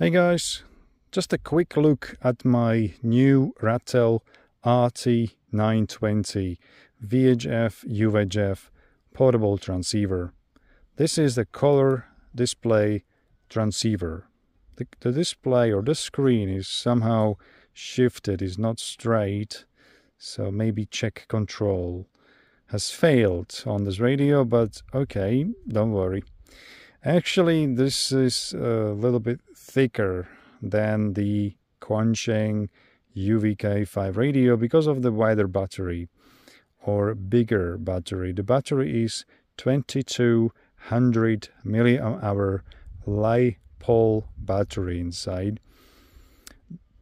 Hey guys, just a quick look at my new Radtel RT920 VHF UHF portable transceiver. This is the color display transceiver. The, the display or the screen is somehow shifted, is not straight, so maybe check control has failed on this radio, but okay, don't worry. Actually, this is a little bit thicker than the Quansheng UVK5 radio because of the wider battery or bigger battery. The battery is 2200 milliamp hour LiPo battery inside.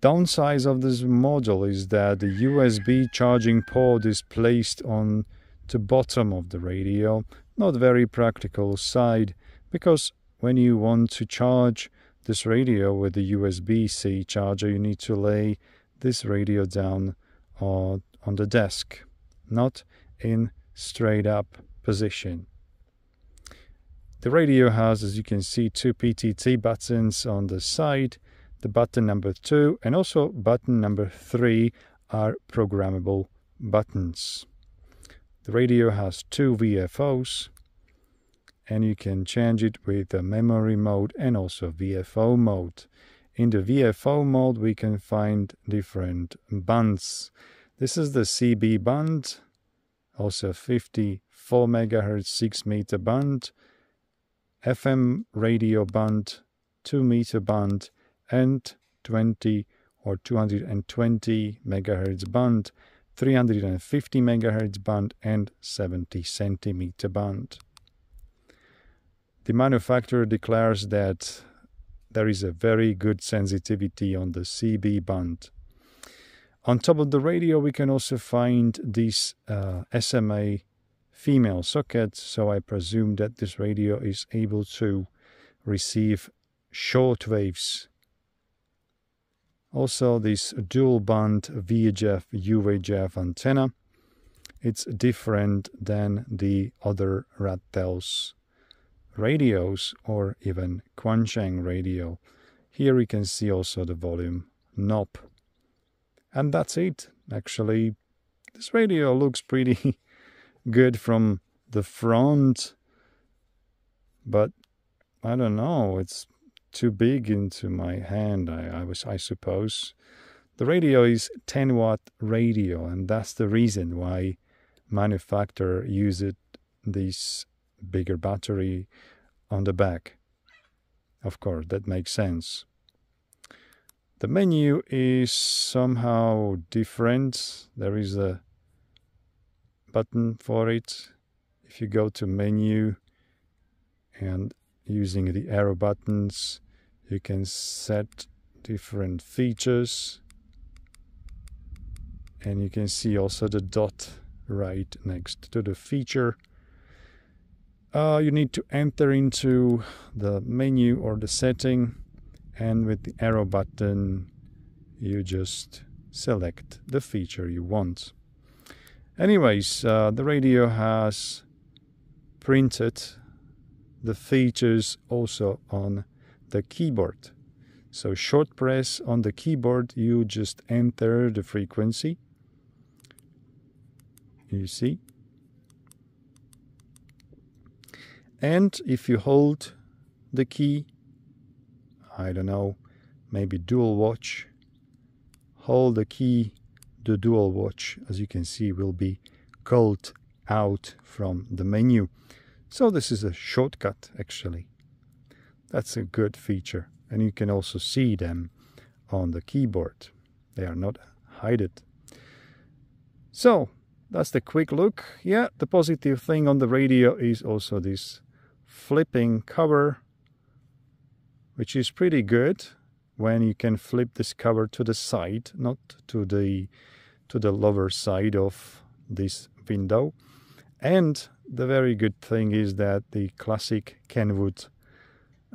Downside of this model is that the USB charging port is placed on the bottom of the radio. Not very practical side because when you want to charge this radio with the USB-C charger, you need to lay this radio down on, on the desk, not in straight up position. The radio has, as you can see, two PTT buttons on the side. The button number two and also button number three are programmable buttons. The radio has two VFOs and you can change it with the memory mode and also VFO mode. In the VFO mode, we can find different bands. This is the CB band, also 54 megahertz 6 meter band, FM radio band, 2 meter band, and 20 or 220 megahertz band, 350 megahertz band, and 70 centimeter band the manufacturer declares that there is a very good sensitivity on the CB band. On top of the radio, we can also find this uh, SMA female socket, so I presume that this radio is able to receive short waves. Also, this dual band VHF UHF antenna, it's different than the other Radtels radios or even Quansheng radio. Here we can see also the volume knob. And that's it. Actually, this radio looks pretty good from the front, but I don't know, it's too big into my hand, I, I was I suppose. The radio is 10 watt radio, and that's the reason why manufacturer used this bigger battery on the back. Of course, that makes sense. The menu is somehow different. There is a button for it. If you go to menu and using the arrow buttons, you can set different features. And you can see also the dot right next to the feature uh, you need to enter into the menu or the setting and with the arrow button you just select the feature you want. Anyways, uh, the radio has printed the features also on the keyboard. So short press on the keyboard, you just enter the frequency. You see, And if you hold the key, I don't know, maybe dual watch, hold the key, the dual watch, as you can see, will be called out from the menu. So this is a shortcut actually. That's a good feature. And you can also see them on the keyboard. They are not hidden. So that's the quick look. Yeah, the positive thing on the radio is also this flipping cover, which is pretty good when you can flip this cover to the side, not to the to the lower side of this window. And the very good thing is that the classic Kenwood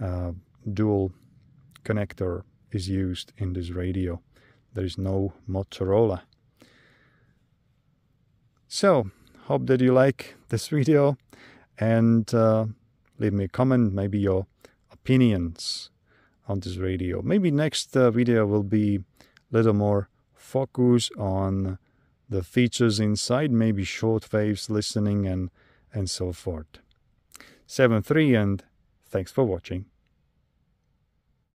uh, dual connector is used in this radio. There is no Motorola. So, hope that you like this video and uh, leave me a comment, maybe your opinions on this radio. Maybe next uh, video will be a little more focus on the features inside, maybe short waves listening and and so forth. 7.3 and thanks for watching.